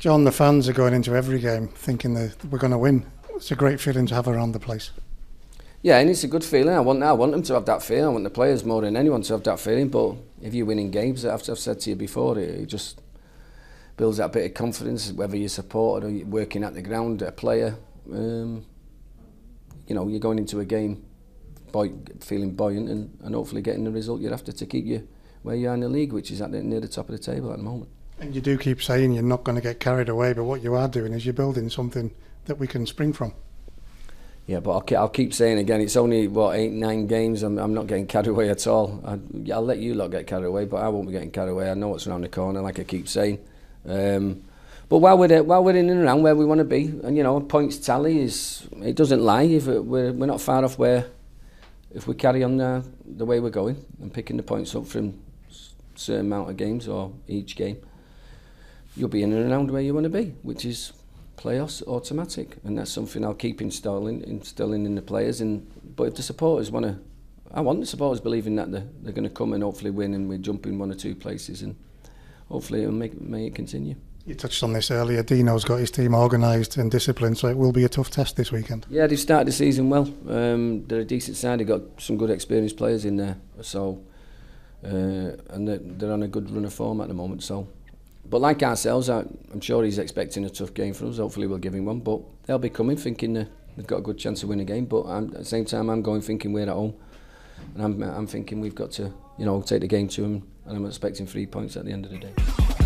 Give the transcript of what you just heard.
John, the fans are going into every game thinking that we're going to win. It's a great feeling to have around the place. Yeah, and it's a good feeling. I want I want them to have that feeling. I want the players more than anyone to have that feeling. But if you're winning games, I've, I've said to you before, it, it just builds that bit of confidence. Whether you're supported or you're working at the ground, a player, um, you know, you're going into a game boy, feeling buoyant and, and hopefully getting the result you're after to keep you where you are in the league, which is at the, near the top of the table at the moment. And you do keep saying you're not going to get carried away, but what you are doing is you're building something that we can spring from. Yeah, but I'll keep, I'll keep saying again, it's only, what, eight, nine games. I'm, I'm not getting carried away at all. I, I'll let you lot get carried away, but I won't be getting carried away. I know what's around the corner, like I keep saying. Um, but while we're, while we're in and around where we want to be, and, you know, points tally is, it doesn't lie. If it, we're, we're not far off where, if we carry on uh, the way we're going and picking the points up from certain amount of games or each game, you'll be in and around where you want to be, which is playoffs automatic. And that's something I'll keep installing, instilling in the players. And but if the supporters want to, I want the supporters believing that they're, they're going to come and hopefully win, and we're jumping one or two places, and hopefully it'll make may it continue. You touched on this earlier. Dino's got his team organised and disciplined, so it will be a tough test this weekend. Yeah, they've started the season well. Um, they're a decent side. They've got some good experienced players in there, so uh, and they're, they're on a good run of form at the moment. So But like ourselves, I, I'm sure he's expecting a tough game for us. Hopefully we'll give him one. But they'll be coming thinking uh, they've got a good chance to win a game. But I'm, at the same time, I'm going thinking we're at home. And I'm, I'm thinking we've got to, you know, take the game to them. And I'm expecting three points at the end of the day.